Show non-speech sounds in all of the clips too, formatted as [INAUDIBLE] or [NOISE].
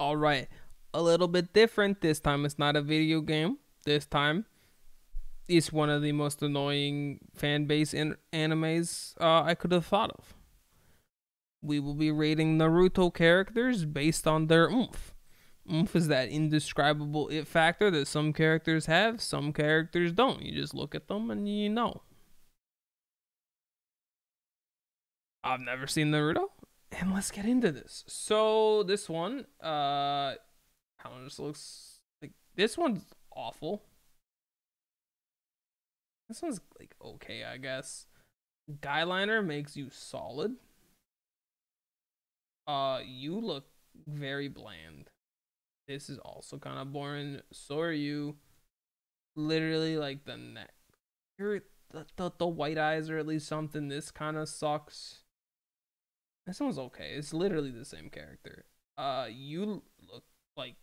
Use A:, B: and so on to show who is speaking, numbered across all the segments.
A: All right, a little bit different. This time it's not a video game. This time it's one of the most annoying fan base in animes uh, I could have thought of. We will be rating Naruto characters based on their oomph. Oomph is that indescribable it factor that some characters have, some characters don't. You just look at them and you know. I've never seen Naruto, and let's get into this. So this one, uh, how this looks like this one's awful. This one's like okay, I guess. Guyliner makes you solid. Uh, you look very bland. This is also kind of boring. So are you. Literally like the neck. You're the, the, the white eyes are at least something. This kind of sucks. This one's okay. It's literally the same character. Uh, you look like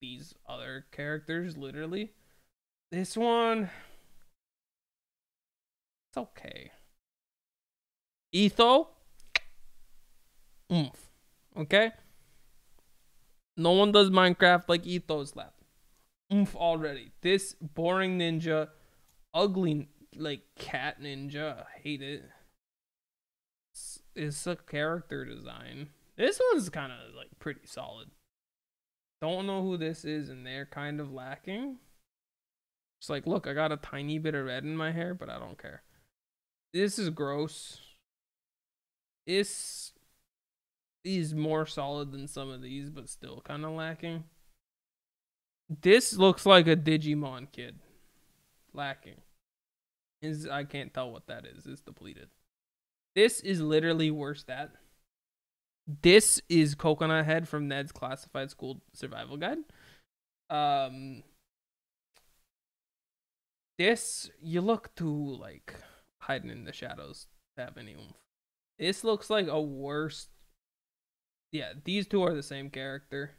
A: these other characters, literally. This one, it's okay. Etho, oomph. Okay? No one does Minecraft like Etho's lab. Oomph already. This boring ninja, ugly like cat ninja. I hate it. It's a character design. This one's kind of like pretty solid. Don't know who this is, and they're kind of lacking. It's like, look, I got a tiny bit of red in my hair, but I don't care. This is gross. This is more solid than some of these, but still kind of lacking. This looks like a Digimon kid. Lacking. Is I can't tell what that is. It's depleted. This is literally worse that. This is Coconut Head from Ned's Classified School Survival Guide. Um this you look too like hiding in the shadows to have any oomph. This looks like a worse yeah, these two are the same character.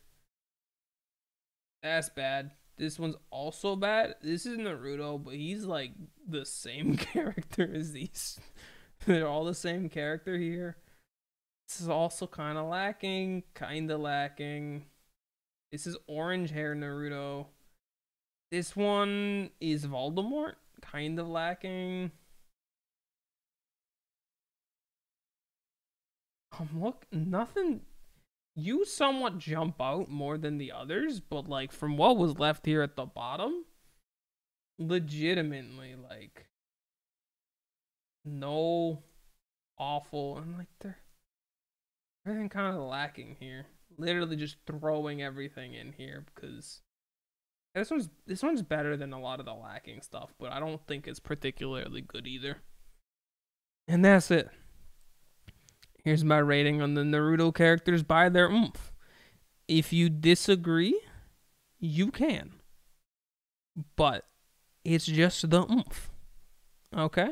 A: That's bad. This one's also bad. This is Naruto, but he's like the same [LAUGHS] character as these. [LAUGHS] They're all the same character here. This is also kind of lacking, kind of lacking. This is orange hair Naruto. This one is Voldemort, kind of lacking. Um, look, nothing you somewhat jump out more than the others, but like from what was left here at the bottom, legitimately no awful and like they're everything kind of lacking here. Literally just throwing everything in here because this one's this one's better than a lot of the lacking stuff, but I don't think it's particularly good either. And that's it. Here's my rating on the Naruto characters by their oomph. If you disagree, you can. But it's just the oomph. Okay?